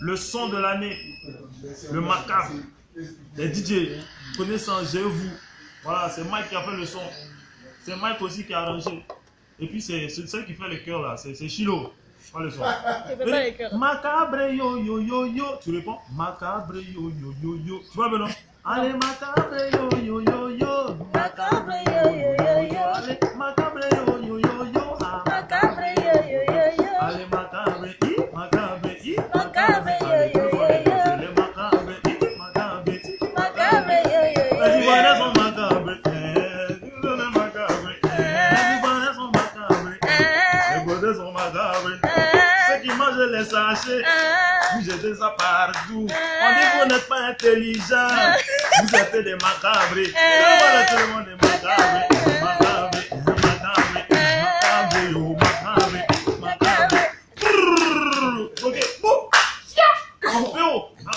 le son de l'année, le macabre, les DJ, connaissant, j'ai vous. Voilà, c'est Mike qui a fait le son. C'est Mike aussi qui a arrangé. Et puis c'est celle qui fait le cœur là, c'est Chilo. Pas le son. Macabre yo yo yo yo. Tu réponds Macabre yo yo yo yo. Tu vois Benoît? Allez macabre yo yo yo yo. Sont macabres. Ah. Ceux qui mangent les sachets. Ah, Vous jetez ça partout. Ah. On dit que vous n'êtes pas intelligent. Ah. Vous êtes des macabres. Voilà tout le monde est macabre. Macabre, macabre, macabre, yo, macabre, macabre. Brrr. Ok, bon. On